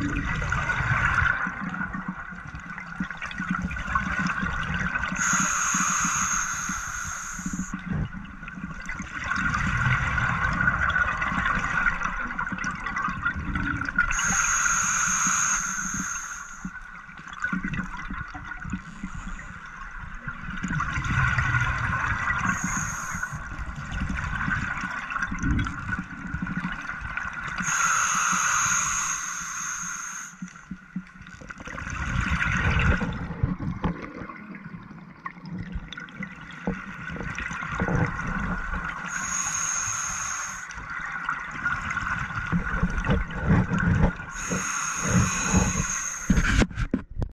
you